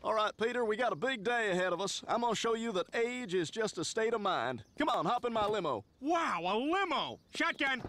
All right, Peter, we got a big day ahead of us. I'm gonna show you that age is just a state of mind. Come on, hop in my limo. Wow, a limo! Shotgun!